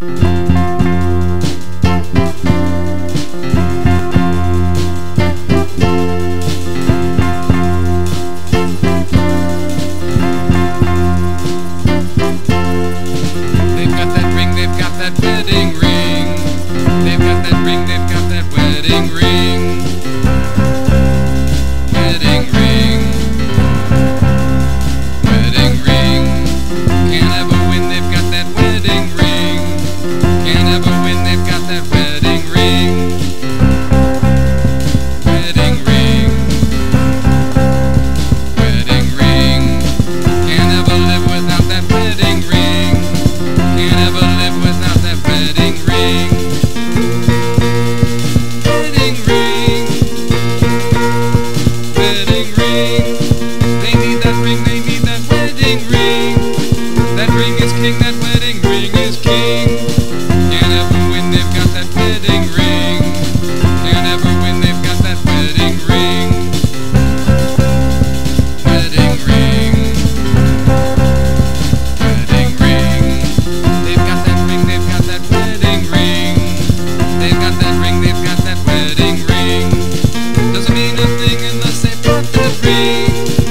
They've free.